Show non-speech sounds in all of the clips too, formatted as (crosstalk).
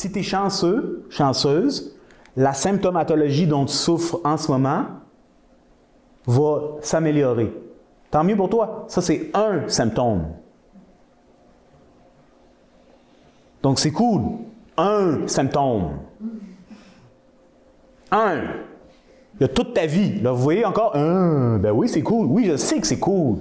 si tu es chanceux, chanceuse, la symptomatologie dont tu souffres en ce moment va s'améliorer. Tant mieux pour toi. Ça, c'est un symptôme. Donc, c'est cool. Un symptôme. Un. Il y a toute ta vie. Là, vous voyez encore un. Ben oui, c'est cool. Oui, je sais que c'est cool.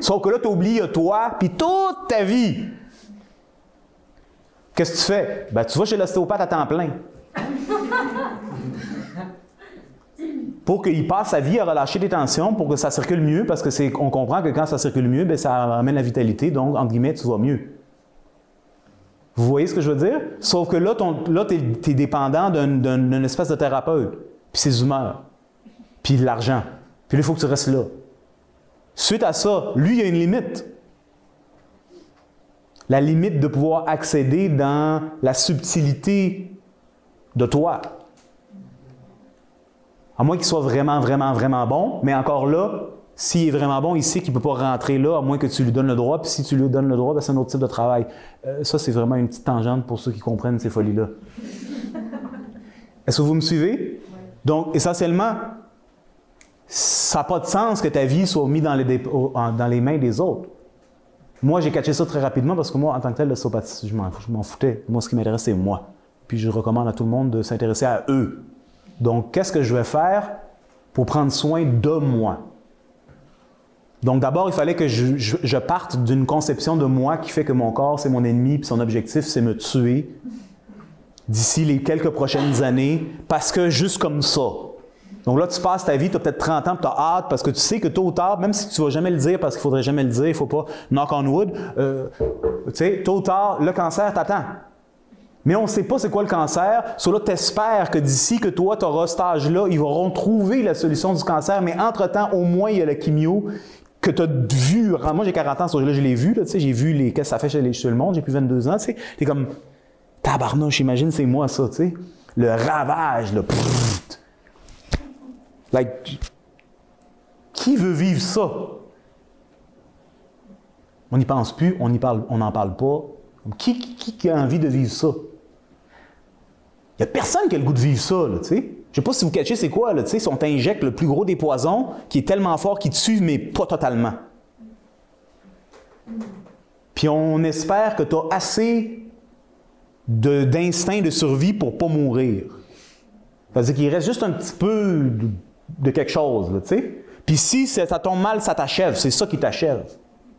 Sauf que là, tu oublies toi, puis toute ta vie. Qu'est-ce que tu fais? Ben, tu vas chez l'ostéopathe à temps plein. pour qu'il passe sa vie à relâcher des tensions, pour que ça circule mieux, parce que c'est, on comprend que quand ça circule mieux, bien, ça amène la vitalité, donc, entre guillemets, tu vas mieux. Vous voyez ce que je veux dire? Sauf que là, tu es, dépendant d'une espèce de thérapeute, puis ses humeurs, puis de l'argent. Puis là, il faut que tu restes là. Suite à ça, lui, il y a une limite. La limite de pouvoir accéder dans la subtilité de toi. À moins qu'il soit vraiment, vraiment, vraiment bon, mais encore là, s'il est vraiment bon, il sait qu'il ne peut pas rentrer là, à moins que tu lui donnes le droit. Puis si tu lui donnes le droit, ben, c'est un autre type de travail. Euh, ça, c'est vraiment une petite tangente pour ceux qui comprennent ces folies-là. Est-ce que vous me suivez? Donc, essentiellement, ça n'a pas de sens que ta vie soit mise dans les, dans les mains des autres. Moi, j'ai catché ça très rapidement parce que moi, en tant que tel, le je m'en foutais. Moi, ce qui m'intéresse, c'est moi. Puis je recommande à tout le monde de s'intéresser à eux. Donc, qu'est-ce que je vais faire pour prendre soin de moi? Donc, d'abord, il fallait que je, parte d'une conception de moi qui fait que mon corps, c'est mon ennemi, puis son objectif, c'est me tuer d'ici les quelques prochaines années, parce que juste comme ça. Donc là, tu passes ta vie, tu as peut-être 30 ans, tu as hâte, parce que tu sais que tôt ou tard, même si tu ne vas jamais le dire, parce qu'il ne faudrait jamais le dire, il ne faut pas knock on wood, euh, tu sais, tôt ou tard, le cancer t'attend. Mais on ne sait pas c'est quoi le cancer. Sur là, tu espères que d'ici que toi, tu auras cet âge-là, ils auront trouvé la solution du cancer, mais entre-temps, au moins, il y a la chimio que tu as vu. Moi, j'ai 40 ans, je l'ai vu, j'ai vu les, qu'est-ce que ça fait chez, chez le monde, j'ai plus 22 ans, tu. T'es comme, tabarnouche, j'imagine, c'est moi ça, sais. Le ravage, le Like, qui veut vivre ça? On n'y pense plus, on n'en parle, pas. Qui, qui, a envie de vivre ça? Il n'y a personne qui a le goût de vivre ça, tu sais. Je sais pas si vous cachez c'est quoi, tu sais, si on t'injecte le plus gros des poisons qui est tellement fort qu'il tue, mais pas totalement. Puis on espère que tu as assez d'instinct de, survie pour pas mourir. C'est-à-dire qu'il reste juste un petit peu quelque chose, tu sais. Puis si ça tombe mal, ça t'achève. C'est ça qui t'achève.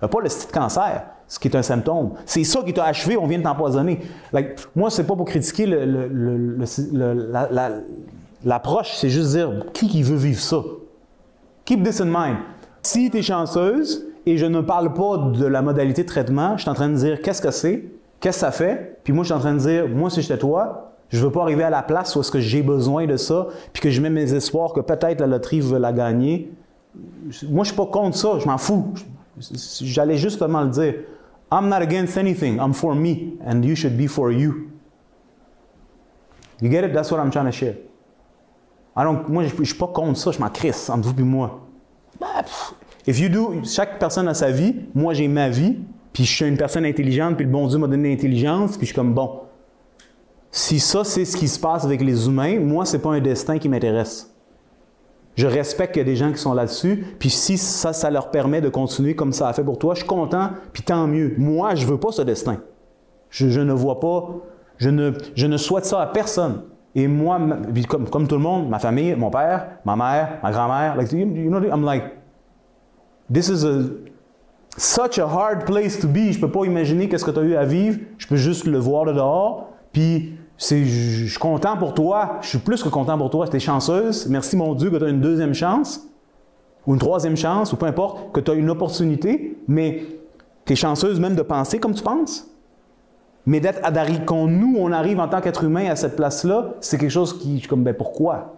Pas le style cancer ce qui est un symptôme. C'est ça qui t'a achevé, on vient de t'empoisonner. Like, moi, c'est pas pour critiquer l'approche, c'est juste dire qui qui veut vivre ça? Keep this in mind. Si tu es chanceuse, et je ne parle pas de la modalité de traitement, je suis en train de dire qu'est-ce que c'est, qu'est-ce que ça fait, puis moi, je suis en train de dire, moi, si j'étais toi, je ne veux pas arriver à la place où est-ce que j'ai besoin de ça, puis que je mets mes espoirs que peut-être la loterie veut la gagner. Moi, je ne suis pas contre ça, je m'en fous. J'allais justement le dire. I'm not against anything. I'm for me, and you should be for you. You get it? That's what I'm trying to share. Don't, moi, je ne suis pas contre ça, je m'en crisse entre vous et moi. Bah, if you do, chaque personne a sa vie, moi j'ai ma vie, puis je suis une personne intelligente, puis le bon Dieu m'a donné l'intelligence, puis je suis comme bon. Si ça, c'est ce qui se passe avec les humains, moi, c'est pas un destin qui m'intéresse. Je respecte qu'il y a des gens qui sont là-dessus, puis si ça, ça leur permet de continuer comme ça a fait pour toi, je suis content, puis tant mieux. Moi, je ne veux pas ce destin. Je, ne vois pas, je ne, je ne souhaite ça à personne. Et moi, comme, comme tout le monde, ma famille, mon père, ma mère, ma grand-mère, like, you know, I'm like, this is a, such a hard place to be. Je ne peux pas imaginer qu'est-ce que tu as eu à vivre. Je peux juste le voir de dehors. Puis je, suis content pour toi, je suis plus que content pour toi, tu es chanceuse. Merci mon Dieu que tu as une deuxième chance, ou une troisième chance, ou peu importe, que tu as une opportunité, mais tu es chanceuse même de penser comme tu penses. Mais d'être quand nous, on arrive en tant qu'être humain à cette place-là, c'est quelque chose qui, je suis comme, ben pourquoi?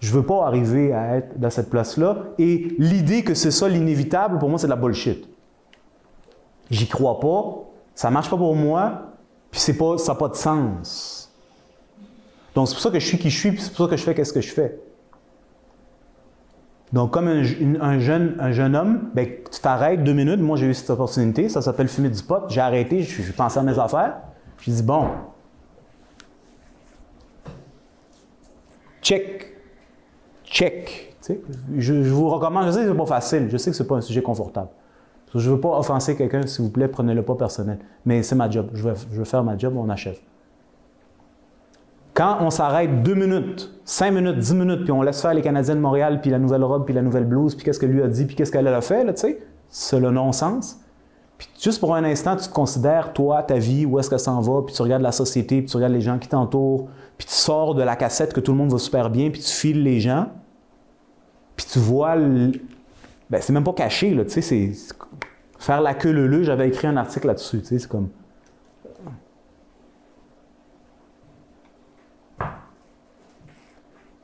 Je veux pas arriver à être dans cette place-là. Et l'idée que c'est ça l'inévitable, pour moi, c'est de la bullshit. J'y crois pas. Ça marche pas pour moi. Puis c'est pas, ça n'a pas de sens. Donc c'est pour ça que je suis qui je suis, puis c'est pour ça que je fais qu'est-ce que je fais. Donc, comme un, jeune, un jeune homme, ben, tu t'arrêtes deux minutes. Moi, j'ai eu cette opportunité. Ça s'appelle fumer du pot. J'ai arrêté. Je, je, pensais à mes affaires. J'ai dit, bon, check, check. Tu sais, je, vous recommande, je sais que c'est pas facile. Je sais que c'est pas un sujet confortable. Je veux pas offenser quelqu'un, s'il vous plaît, prenez-le pas personnel. Mais c'est ma job, je veux, faire ma job, on achève. Quand on s'arrête deux minutes, cinq minutes, dix minutes, puis on laisse faire les Canadiens de Montréal, puis la nouvelle robe, puis la nouvelle blouse, puis qu'est-ce que lui a dit, puis qu'est-ce qu'elle a fait, tu sais, c'est le non-sens. Puis juste pour un instant, tu te considères, toi, ta vie, où est-ce que ça en va, puis tu regardes la société, puis tu regardes les gens qui t'entourent, puis tu sors de la cassette que tout le monde va super bien, puis tu files les gens, puis tu vois. Ben c'est même pas caché, là, tu sais, faire la queue leu j'avais écrit un article là-dessus, tu sais, c'est comme...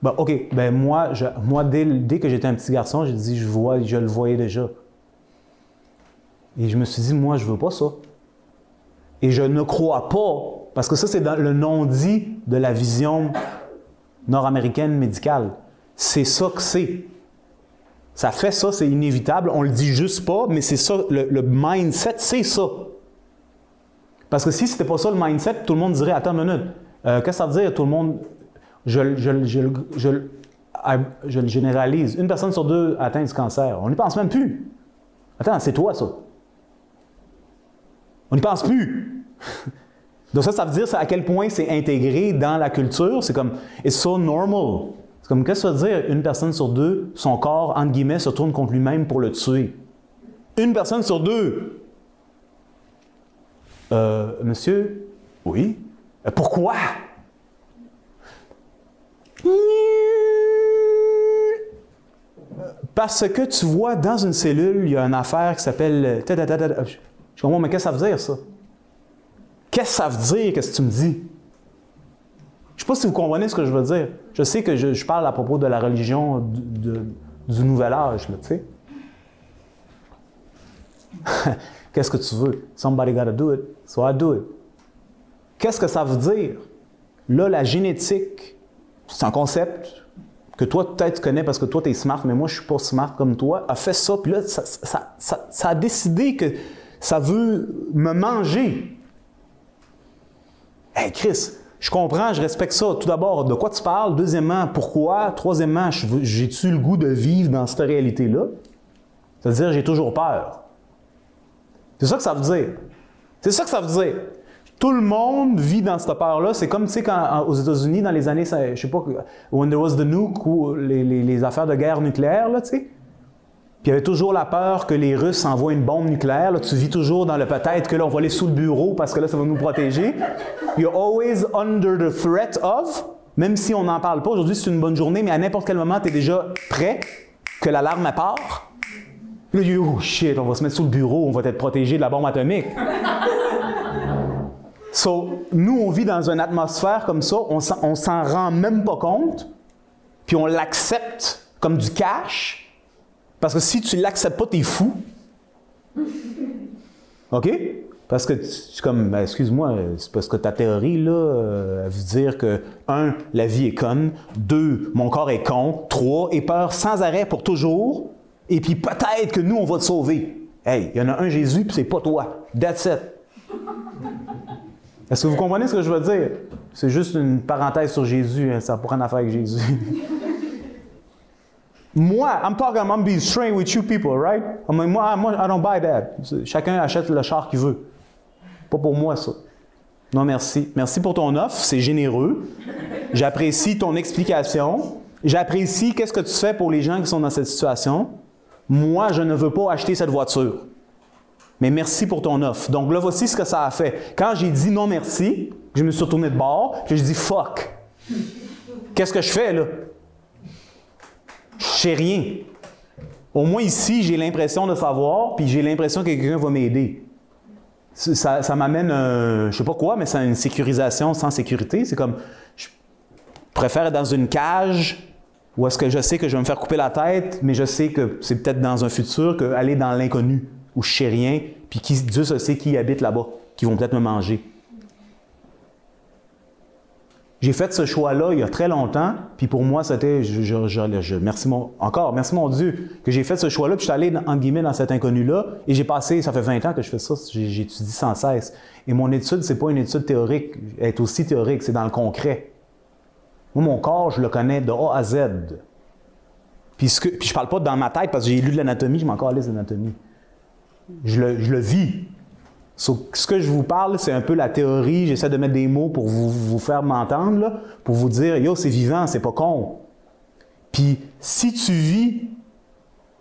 Ben, OK, ben moi, moi dès, dès que j'étais un petit garçon, j'ai dit, je, vois, je le voyais déjà. Et je me suis dit, moi, je veux pas ça. Et je ne crois pas, parce que ça, c'est le non-dit de la vision nord-américaine médicale. C'est ça que c'est. Ça fait ça, c'est inévitable. On le dit juste pas, mais c'est ça, le, mindset, c'est ça. Parce que si c'était pas ça le mindset, tout le monde dirait Attends une minute, euh, qu'est-ce que ça veut dire Tout le monde. Je, je, je, je, le généralise. Une personne sur deux atteint du cancer. On n'y pense même plus. Attends, c'est toi ça. On n'y pense plus. (laughs) Donc ça, ça veut dire à quel point c'est intégré dans la culture. C'est comme, it's so normal. Comme, qu'est-ce que ça veut dire? Une personne sur deux, son corps, entre guillemets, se tourne contre lui-même pour le tuer. Une personne sur deux. Euh, monsieur? Oui? Euh, pourquoi? Parce que tu vois, dans une cellule, il y a une affaire qui s'appelle je comprends, mais qu'est-ce que ça veut dire, ça? Qu'est-ce que ça veut dire, qu'est-ce que tu me dis? Je ne sais pas si vous comprenez ce que je veux dire. Je sais que je, parle à propos de la religion du, nouvel âge, tu sais. (laughs) Qu'est-ce que tu veux? Somebody gotta do it, so I do it. Qu'est-ce que ça veut dire? Là, la génétique, c'est un concept que toi, peut-être, tu connais parce que toi, tu es smart, mais moi, je suis pas smart comme toi, a fait ça, puis là, ça a décidé que ça veut me manger. Hé, Chris, je comprends, je respecte ça. Tout d'abord, de quoi tu parles? Deuxièmement, pourquoi? Troisièmement, j'ai-tu le goût de vivre dans cette réalité-là? C'est-à-dire, j'ai toujours peur. C'est ça que ça veut dire. C'est ça que ça veut dire. Tout le monde vit dans cette peur-là. C'est comme, tu sais, quand aux États-Unis, dans les années, je sais pas, when there was the nuke, ou les, les affaires de guerre nucléaire, là, tu sais, puis il y avait toujours la peur que les Russes envoient une bombe nucléaire. Là, tu vis toujours dans le peut-être que là, on va aller sous le bureau parce que là, ça va nous protéger. You're always under the threat of, même si on n'en parle pas. Aujourd'hui, c'est une bonne journée, mais à n'importe quel moment, tu es déjà prêt que l'alarme part. Là, oh shit, on va se mettre sous le bureau, on va être protégé de la bombe atomique. So, nous, on vit dans une atmosphère comme ça, on s'en rend même pas compte, puis on l'accepte comme du cash, parce que si tu ne l'acceptes pas, tu es fou. OK? Parce que, comme, ben, excuse-moi, c'est parce que ta théorie, là, euh, veut dire que, un, la vie est conne, deux, mon corps est con, trois, et peur sans arrêt pour toujours, et puis peut-être que nous, on va te sauver. Hey, il y en a un Jésus, puis c'est pas toi. That's it. Est-ce que vous comprenez ce que je veux dire? C'est juste une parenthèse sur Jésus, hein, ça pourrait en affaire avec Jésus. (laughs) Moi, I'm talking, I'm being straight with you people, right? moi, moi, I don't buy that. Chacun achète le char qu'il veut. Pas pour moi, ça. Non, merci. Merci pour ton offre, c'est généreux. J'apprécie ton explication. J'apprécie qu'est-ce que tu fais pour les gens qui sont dans cette situation. Moi, je ne veux pas acheter cette voiture. Mais merci pour ton offre. Donc là, voici ce que ça a fait. Quand j'ai dit non merci, je me suis retourné de bord, j'ai dit fuck. Qu'est-ce que je fais là? Je sais rien. Au moins ici, j'ai l'impression de savoir, puis j'ai l'impression que quelqu'un va m'aider. Ça, ça m'amène, je je sais pas quoi, mais c'est une sécurisation sans sécurité. C'est comme, je préfère être dans une cage où est-ce que je sais que je vais me faire couper la tête, mais je sais que c'est peut-être dans un futur qu'aller dans l'inconnu, où je sais rien, puis qui, Dieu sait qui habite là-bas, qui vont peut-être me manger. J'ai fait ce choix-là il y a très longtemps, puis pour moi, c'était, je, merci mon, encore, merci mon Dieu, que j'ai fait ce choix-là, puis je suis allé, en guillemets, dans cet inconnu-là, et j'ai passé, ça fait 20 ans que je fais ça, j'étudie sans cesse. Et mon étude, c'est pas une étude théorique, elle est aussi théorique, c'est dans le concret. Moi, mon corps, je le connais de A à Z. Puis, ce que, puis je parle pas dans ma tête parce que j'ai lu de l'anatomie, je m'en calisse l'anatomie. Je le, je le vis. Ce que je vous parle, c'est un peu la théorie. J'essaie de mettre des mots pour vous, vous faire m'entendre, pour vous dire Yo, c'est vivant, c'est pas con. Puis si tu vis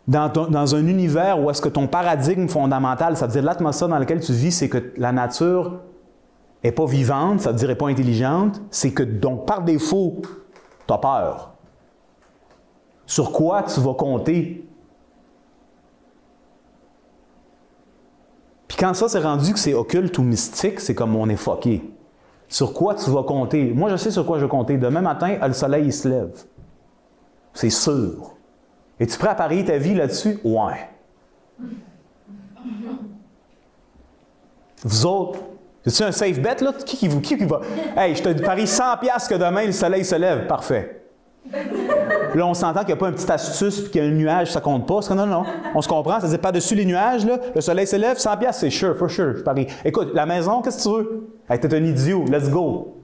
dans, un univers où est-ce que ton paradigme fondamental, ça veut dire l'atmosphère dans laquelle tu vis, c'est que la nature est pas vivante, ça veut dire est pas intelligente, c'est que donc par défaut, tu as peur. Sur quoi tu vas compter? Puis quand ça c'est rendu que c'est occulte ou mystique, c'est comme on est fucké. Sur quoi tu vas compter? Moi, je sais sur quoi je vais compter. Demain matin, le soleil, il se lève. C'est sûr. Es-tu prêt à parier ta vie là-dessus? Ouais. Vous autres, c'est-tu un safe bet, là? Qui, qui, qui, qui va? Hey, je te parie 100$ piastres que demain, le soleil se lève. Parfait. Là, on s'entend qu'il n'y a pas un petit astuce puis qu'il y a un nuage, ça compte pas. Non, non, on se comprend. Ça dit par-dessus les nuages, le soleil se lève, 100$, piastres, c'est sure, for sure, je parie. Écoute, la maison, qu'est-ce que tu veux? Hey, t'es un idiot, let's go.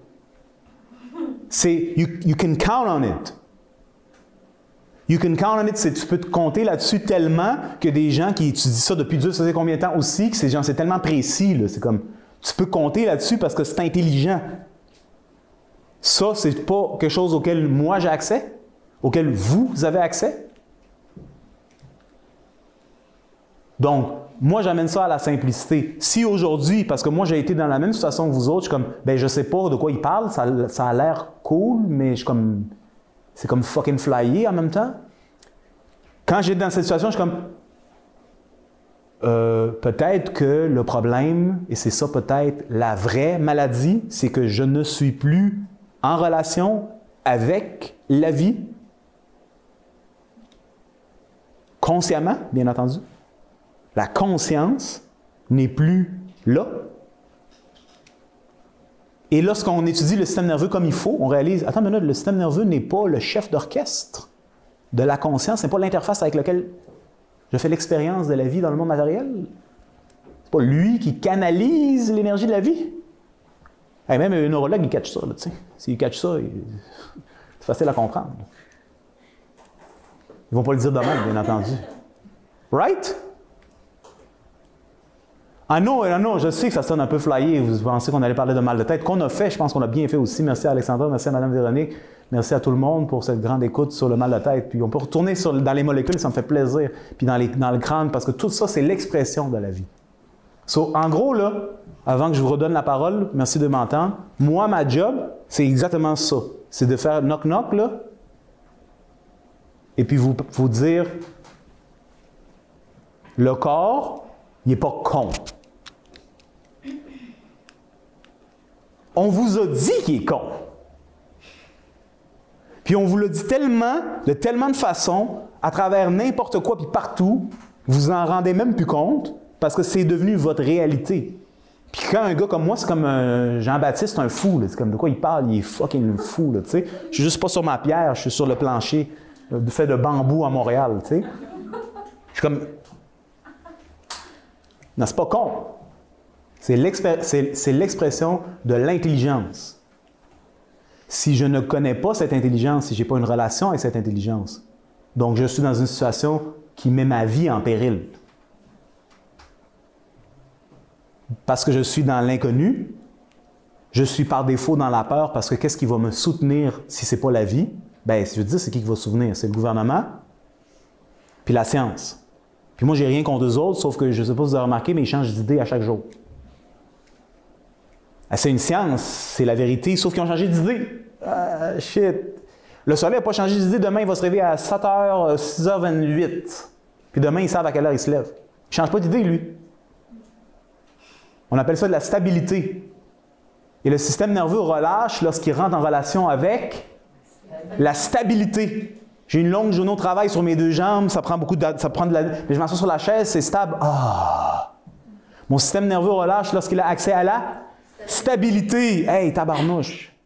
C'est, you, can count on it. You can count on it, c'est tu peux te compter là-dessus tellement que des gens qui étudient ça depuis Dieu, ça fait combien de temps aussi, que ces gens, c'est tellement précis, c'est comme, tu peux compter là-dessus parce que c'est intelligent. Ça, c'est pas quelque chose auquel moi j'ai accès, auquel vous avez accès? Donc, moi, j'amène ça à la simplicité. Si aujourd'hui, parce que moi, j'ai été dans la même situation que vous autres, je suis comme, ben, je sais pas de quoi il parle, ça, a l'air cool, mais je suis comme, c'est comme fucking flyer en même temps. Quand j'étais dans cette situation, je suis comme, euh, peut-être que le problème, et c'est ça peut-être la vraie maladie, c'est que je ne suis plus en relation avec la vie, consciemment, bien entendu. La conscience n'est plus là. Et lorsqu'on étudie le système nerveux comme il faut, on réalise, attends une minute, le système nerveux n'est pas le chef d'orchestre de la conscience, c'est pas l'interface avec laquelle je fais l'expérience de la vie dans le monde matériel. C'est pas lui qui canalise l'énergie de la vie. Même un neurologue, il catch ça. S'il catch ça, il- c'est facile à comprendre. Ils vont pas le dire de même, bien entendu. Right? Ah non, ah non, je sais que ça sonne un peu flyé. Vous pensez qu'on allait parler de mal de tête. Qu'on a fait, je pense qu'on a bien fait aussi. Merci à Alexandra, merci à Mme Véronique, merci à tout le monde pour cette grande écoute sur le mal de tête. Puis on peut retourner dans les molécules, ça me fait plaisir. Puis dans, le crâne, parce que tout ça, c'est l'expression de la vie. En gros, là, avant que je vous redonne la parole, merci de m'entendre. Moi, ma job, c'est exactement ça. C'est de faire knock-knock, là, et puis vous, vous dire le corps, il n'est pas con. On vous a dit qu'il est con. Puis on vous l'a dit tellement, de tellement de façons, à travers n'importe quoi, puis partout, vous en rendez même plus compte, parce que c'est devenu votre réalité. Puis quand un gars comme moi, c'est comme un Jean-Baptiste, un fou, c'est comme de quoi il parle, il est fucking fou, tu sais. Je suis juste pas sur ma pierre, je suis sur le plancher, euh, fait de bambou à Montréal. Je suis comme... Non, c'est pas con. C'est l'expression de l'intelligence. Si je ne connais pas cette intelligence, si je n'ai pas une relation avec cette intelligence, donc je suis dans une situation qui met ma vie en péril. Parce que je suis dans l'inconnu, je suis par défaut dans la peur parce que qu'est-ce qui va me soutenir si ce n'est pas la vie? Ben, je veux dire, c'est qui qui va soutenir? C'est le gouvernement, puis la science. Puis moi, j'ai rien contre eux autres, sauf que je ne sais pas si vous avez remarqué, mais ils changent d'idée à chaque jour. Ah, C'est une science, c'est la vérité, sauf qu'ils ont changé d'idée. Ah, shit. Le soleil n'a pas changé d'idée. Demain, il va se réveiller à 7h, 6h28. Puis demain, ils savent à quelle heure il se lève? Il ne change pas d'idée, lui. On appelle ça de la stabilité. Et le système nerveux relâche lorsqu'il rentre en relation avec la stabilité. J'ai une longue journée au travail sur mes deux jambes, ça prend beaucoup de, ça prend je m'assois sur la chaise, c'est stable. Ah! Mon système nerveux relâche lorsqu'il a accès à la stabilité. Hey, tabarnouche!